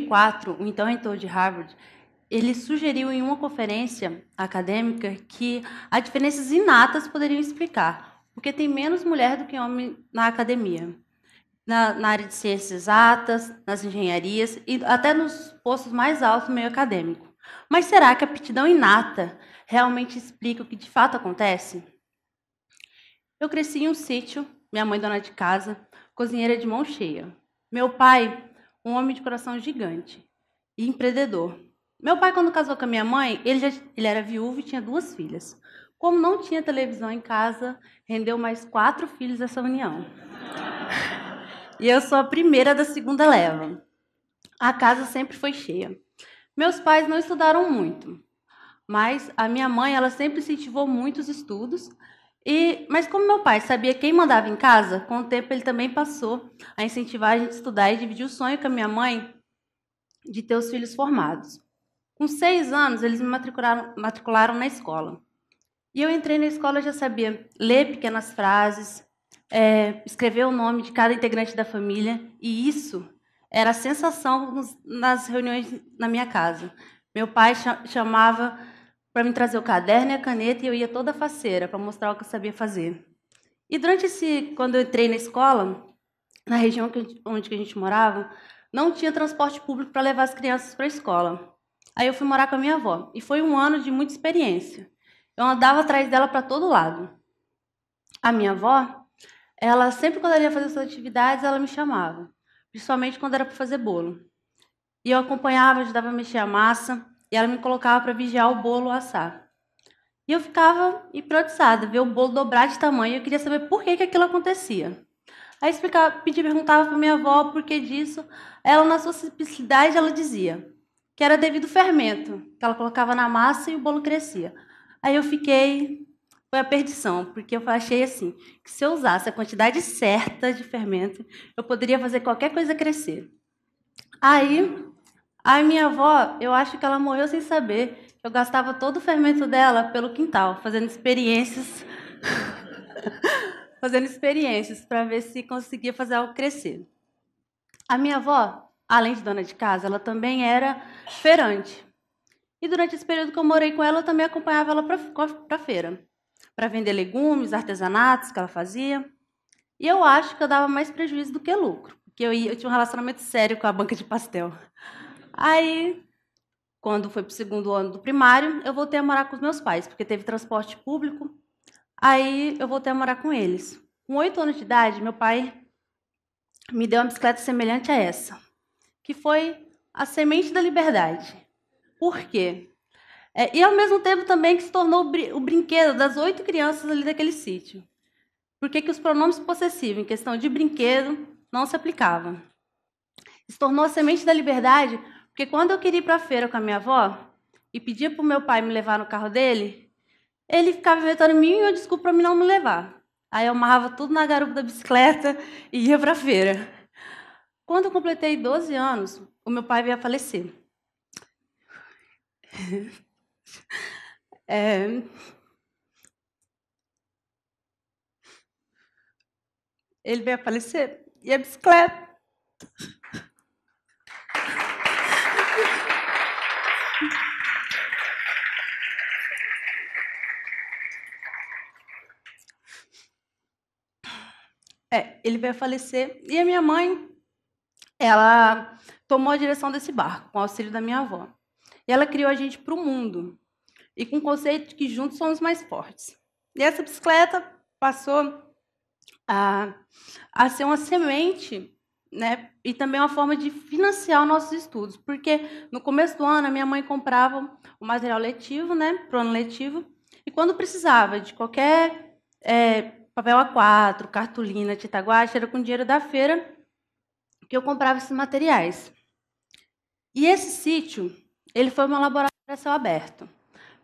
2004, o então reitor de Harvard, ele sugeriu em uma conferência acadêmica que há diferenças inatas poderiam explicar, porque tem menos mulher do que homem na academia, na, na área de ciências exatas, nas engenharias e até nos postos mais altos do meio acadêmico. Mas será que a aptidão inata realmente explica o que de fato acontece? Eu cresci em um sítio, minha mãe dona de casa, cozinheira de mão cheia. Meu pai, um homem de coração gigante e empreendedor. Meu pai, quando casou com a minha mãe, ele, já, ele era viúvo e tinha duas filhas. Como não tinha televisão em casa, rendeu mais quatro filhos essa união. E eu sou a primeira da segunda leva. A casa sempre foi cheia. Meus pais não estudaram muito, mas a minha mãe ela sempre incentivou muito os estudos. E, mas como meu pai sabia quem mandava em casa, com o tempo ele também passou a incentivar a gente a estudar e dividir o sonho com a minha mãe de ter os filhos formados. Com seis anos, eles me matricularam, matricularam na escola. E eu entrei na escola já sabia ler pequenas frases, é, escrever o nome de cada integrante da família, e isso era a sensação nas reuniões na minha casa. Meu pai chamava para me trazer o caderno e a caneta e eu ia toda faceira para mostrar o que eu sabia fazer. E durante esse, quando eu entrei na escola, na região que, onde a gente morava, não tinha transporte público para levar as crianças para a escola. Aí eu fui morar com a minha avó e foi um ano de muita experiência. Eu andava atrás dela para todo lado. A minha avó, ela sempre quando ela ia fazer suas atividades, ela me chamava principalmente quando era para fazer bolo. E eu acompanhava, ajudava a mexer a massa, e ela me colocava para vigiar o bolo assar. E eu ficava hipnotizada, ver o bolo dobrar de tamanho, eu queria saber por que, que aquilo acontecia. Aí explicava, pedia, perguntava para minha avó por que disso. Ela, na sua simplicidade, ela dizia que era devido ao fermento, que ela colocava na massa e o bolo crescia. Aí eu fiquei foi a perdição, porque eu achei assim, que se eu usasse a quantidade certa de fermento, eu poderia fazer qualquer coisa crescer. Aí, a minha avó, eu acho que ela morreu sem saber. Eu gastava todo o fermento dela pelo quintal, fazendo experiências, fazendo experiências para ver se conseguia fazer algo crescer. A minha avó, além de dona de casa, ela também era feirante. E durante esse período que eu morei com ela, eu também acompanhava ela para a feira para vender legumes, artesanatos que ela fazia. E eu acho que eu dava mais prejuízo do que lucro, porque eu, ia, eu tinha um relacionamento sério com a banca de pastel. Aí, quando foi para o segundo ano do primário, eu voltei a morar com os meus pais, porque teve transporte público. Aí eu voltei a morar com eles. Com oito anos de idade, meu pai me deu uma bicicleta semelhante a essa, que foi a semente da liberdade. Por quê? É, e ao mesmo tempo também que se tornou o brinquedo das oito crianças ali daquele sítio. Por que os pronomes possessivos, em questão de brinquedo, não se aplicavam? Se tornou a semente da liberdade, porque quando eu queria ir para a feira com a minha avó e pedia para o meu pai me levar no carro dele, ele ficava inventando mil e uma desculpa para mim não me levar. Aí eu amarrava tudo na garupa da bicicleta e ia para a feira. Quando eu completei 12 anos, o meu pai veio a falecer. É... Ele veio a falecer e a bicicleta. É, ele veio a falecer e a minha mãe, ela tomou a direção desse barco com o auxílio da minha avó. E ela criou a gente para o mundo. E com o conceito de que juntos somos mais fortes. E essa bicicleta passou a, a ser uma semente né? E também uma forma de financiar os nossos estudos, porque no começo do ano a minha mãe comprava o material letivo, né, para o ano letivo, e quando precisava de qualquer é, papel A4, cartolina, tinta guache, era com dinheiro da feira que eu comprava esses materiais. E esse sítio ele foi um laboratório a céu aberto.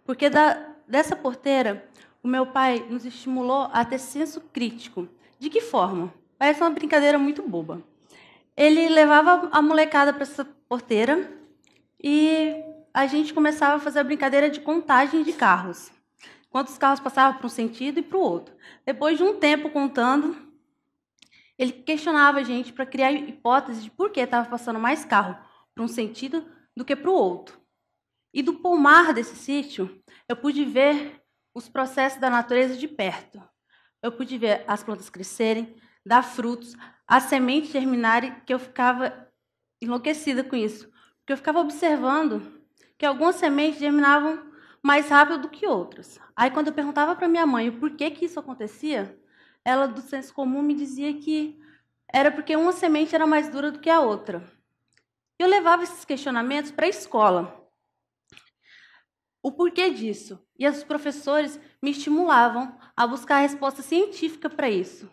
Porque da, dessa porteira, o meu pai nos estimulou a ter senso crítico. De que forma? Parece uma brincadeira muito boba. Ele levava a molecada para essa porteira e a gente começava a fazer a brincadeira de contagem de carros. Quantos carros passavam para um sentido e para o outro. Depois de um tempo contando, ele questionava a gente para criar hipóteses de por que estava passando mais carro para um sentido do que para o outro. E do pomar desse sítio, eu pude ver os processos da natureza de perto. Eu pude ver as plantas crescerem, dar frutos, as sementes germinarem, que eu ficava enlouquecida com isso. Porque eu ficava observando que algumas sementes germinavam mais rápido do que outras. Aí, quando eu perguntava para minha mãe o porquê que isso acontecia, ela, do senso comum, me dizia que era porque uma semente era mais dura do que a outra. Eu levava esses questionamentos para a escola. O porquê disso? E os professores me estimulavam a buscar a resposta científica para isso.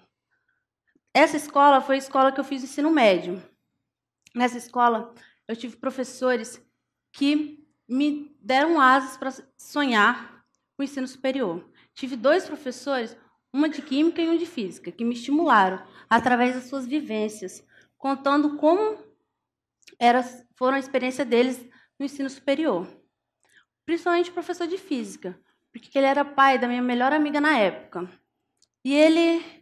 Essa escola foi a escola que eu fiz ensino médio. Nessa escola, eu tive professores que me deram asas para sonhar o ensino superior. Tive dois professores, uma de química e um de física, que me estimularam através das suas vivências, contando como era, foram a experiência deles no ensino superior. Principalmente o professor de física, porque ele era pai da minha melhor amiga na época. E ele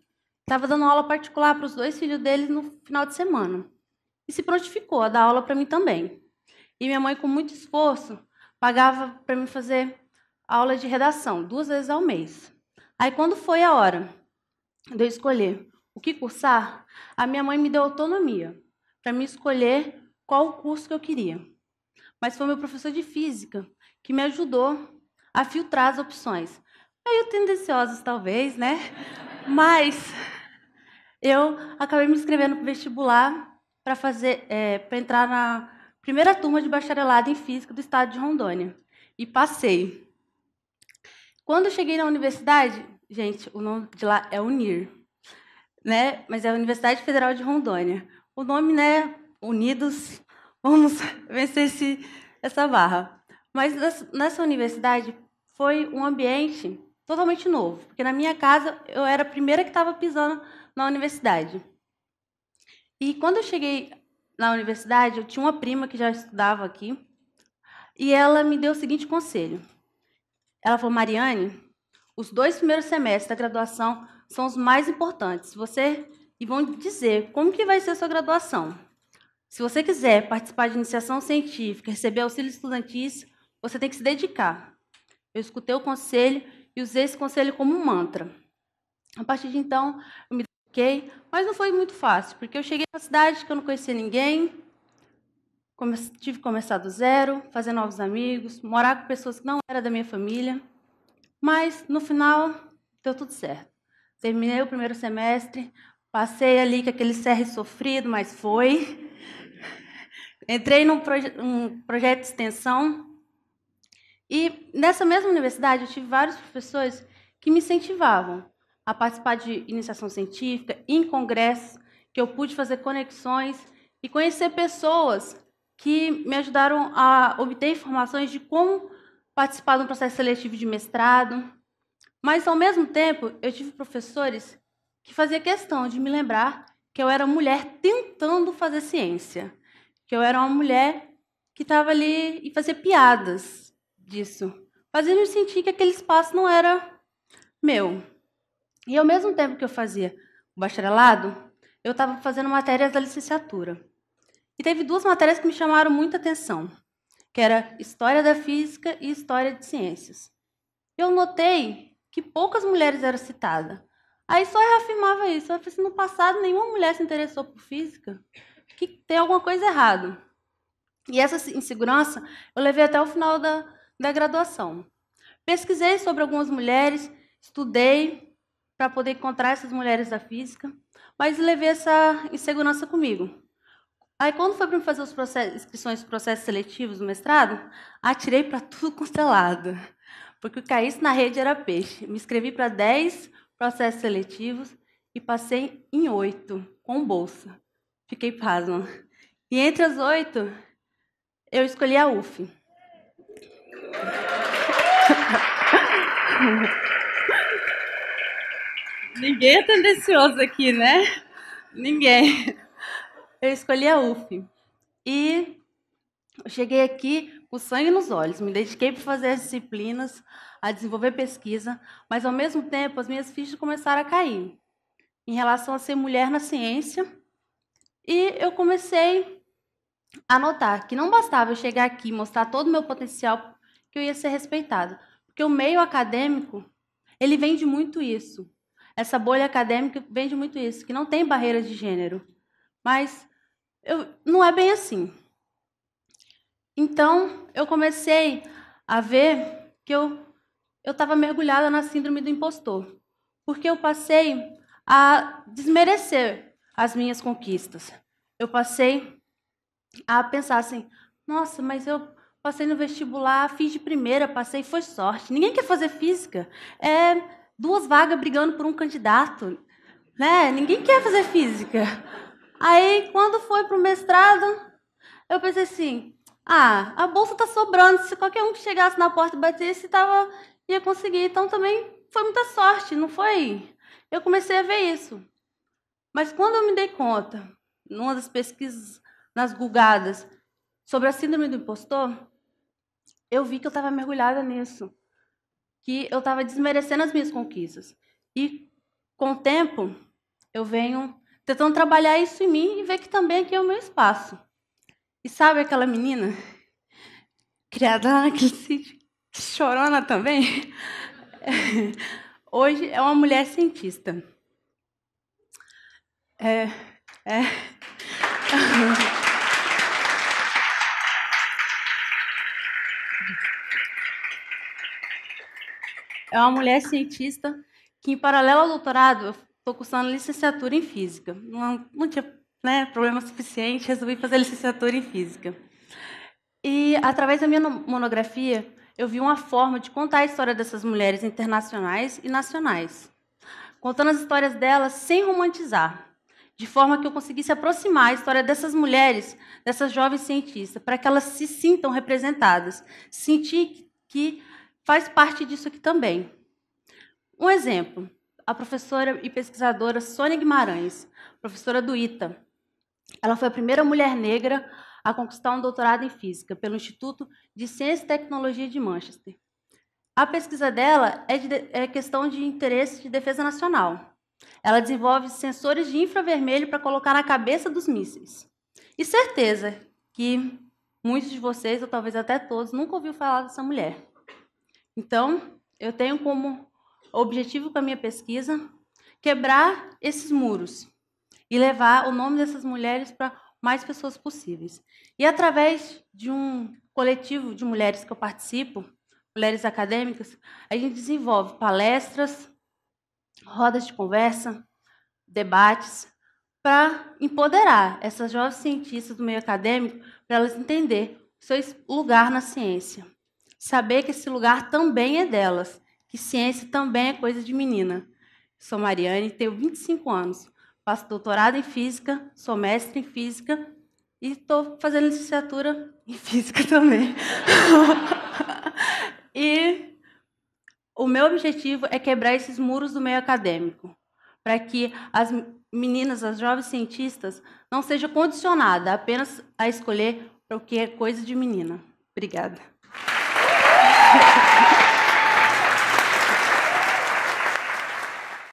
estava dando aula particular para os dois filhos dele no final de semana. E se prontificou a dar aula para mim também. E minha mãe, com muito esforço, pagava para mim fazer aula de redação, duas vezes ao mês. Aí, quando foi a hora de eu escolher o que cursar, a minha mãe me deu autonomia para me escolher qual o curso que eu queria. Mas foi meu professor de física que me ajudou a filtrar as opções. Meio tendenciosas, talvez, né? Mas eu acabei me inscrevendo para vestibular para fazer, é, para entrar na primeira turma de bacharelado em física do estado de Rondônia. E passei. Quando cheguei na universidade, gente, o nome de lá é UNIR, né? Mas é a Universidade Federal de Rondônia. O nome, né? Unidos, vamos vencer esse, essa barra. Mas nessa universidade foi um ambiente totalmente novo, porque na minha casa eu era a primeira que estava pisando na universidade. E quando eu cheguei na universidade, eu tinha uma prima que já estudava aqui, e ela me deu o seguinte conselho. Ela falou: Mariane, os dois primeiros semestres da graduação são os mais importantes. Você e vão dizer como que vai ser a sua graduação. Se você quiser participar de iniciação científica, receber auxílio estudantis, você tem que se dedicar. Eu escutei o conselho e usei esse conselho como um mantra. A partir de então, eu me dediquei, mas não foi muito fácil, porque eu cheguei na cidade que eu não conhecia ninguém, tive que começar do zero, fazer novos amigos, morar com pessoas que não eram da minha família. Mas, no final, deu tudo certo. Terminei o primeiro semestre, passei ali com aquele CR sofrido, mas foi. Entrei num proje um projeto de extensão. E nessa mesma universidade eu tive vários professores que me incentivavam a participar de iniciação científica, em congressos, que eu pude fazer conexões e conhecer pessoas que me ajudaram a obter informações de como participar de um processo seletivo de mestrado. Mas, ao mesmo tempo, eu tive professores que faziam questão de me lembrar que eu era mulher tentando fazer ciência, que eu era uma mulher que estava ali e fazia piadas disso, fazendo me sentir que aquele espaço não era meu. E ao mesmo tempo que eu fazia o bacharelado, eu estava fazendo matérias da licenciatura. E teve duas matérias que me chamaram muita atenção, que era História da Física e História de Ciências. Eu notei que poucas mulheres eram citadas. Aí só reafirmava isso. Eu falei assim, no passado nenhuma mulher se interessou por física, que tem alguma coisa errada. E essa insegurança eu levei até o final da, da graduação. Pesquisei sobre algumas mulheres, estudei para poder encontrar essas mulheres da física, mas levei essa insegurança comigo. Aí, quando foi para fazer as inscrições dos processos seletivos do mestrado, atirei para tudo constelado, é porque o que caísse na rede era peixe. Me inscrevi para 10 processos seletivos e passei em 8, com bolsa. Fiquei pasma. E entre as oito, eu escolhi a UF. Ninguém é tendencioso aqui, né? Ninguém eu escolhi a UF. E cheguei aqui com sangue nos olhos, me dediquei para fazer as disciplinas, a desenvolver pesquisa, mas ao mesmo tempo as minhas fichas começaram a cair em relação a ser mulher na ciência. E eu comecei a notar que não bastava eu chegar aqui e mostrar todo o meu potencial que eu ia ser respeitada. Porque o meio acadêmico, ele vende muito isso. Essa bolha acadêmica vende muito isso, que não tem barreiras de gênero. Mas eu, não é bem assim. Então, eu comecei a ver que eu estava mergulhada na síndrome do impostor. Porque eu passei a desmerecer as minhas conquistas. Eu passei a pensar assim: nossa, mas eu passei no vestibular, fiz de primeira, passei, foi sorte. Ninguém quer fazer física. É duas vagas brigando por um candidato. Né? Ninguém quer fazer física. Aí, quando foi para o mestrado, eu pensei assim: ah, a bolsa está sobrando. Se qualquer um que chegasse na porta e batesse, tava, ia conseguir. Então também foi muita sorte, não foi? Eu comecei a ver isso. Mas quando eu me dei conta, numa das pesquisas nas Gugadas, sobre a síndrome do impostor, eu vi que eu estava mergulhada nisso. Que eu estava desmerecendo as minhas conquistas. E, com o tempo, eu venho tentando trabalhar isso em mim e ver que também aqui é o meu espaço. E sabe aquela menina, criada lá naquele sítio, chorona também? Hoje é uma mulher cientista. É, é. É uma mulher cientista que, em paralelo ao doutorado, estou cursando licenciatura em física. Não, não tinha né, problema suficiente, resolvi fazer licenciatura em física. E, através da minha monografia, eu vi uma forma de contar a história dessas mulheres internacionais e nacionais, contando as histórias delas sem romantizar, de forma que eu conseguisse aproximar a história dessas mulheres, dessas jovens cientistas, para que elas se sintam representadas, sentir que faz parte disso aqui também. Um exemplo, a professora e pesquisadora Sônia Guimarães, professora do ITA. Ela foi a primeira mulher negra a conquistar um doutorado em física pelo Instituto de Ciência e Tecnologia de Manchester. A pesquisa dela é, de, é questão de interesse de defesa nacional. Ela desenvolve sensores de infravermelho para colocar na cabeça dos mísseis. E certeza que muitos de vocês, ou talvez até todos, nunca ouviu falar dessa mulher. Então, eu tenho como objetivo com a minha pesquisa quebrar esses muros e levar o nome dessas mulheres para mais pessoas possíveis. E através de um coletivo de mulheres que eu participo, mulheres acadêmicas, a gente desenvolve palestras, rodas de conversa, debates, para empoderar essas jovens cientistas do meio acadêmico, para elas entender seu lugar na ciência. Saber que esse lugar também é delas, que ciência também é coisa de menina. Sou Mariane, tenho 25 anos, faço doutorado em física, sou mestre em física e estou fazendo licenciatura em física também. e o meu objetivo é quebrar esses muros do meio acadêmico, para que as meninas, as jovens cientistas, não sejam condicionadas apenas a escolher o que é coisa de menina. Obrigada. Thank you.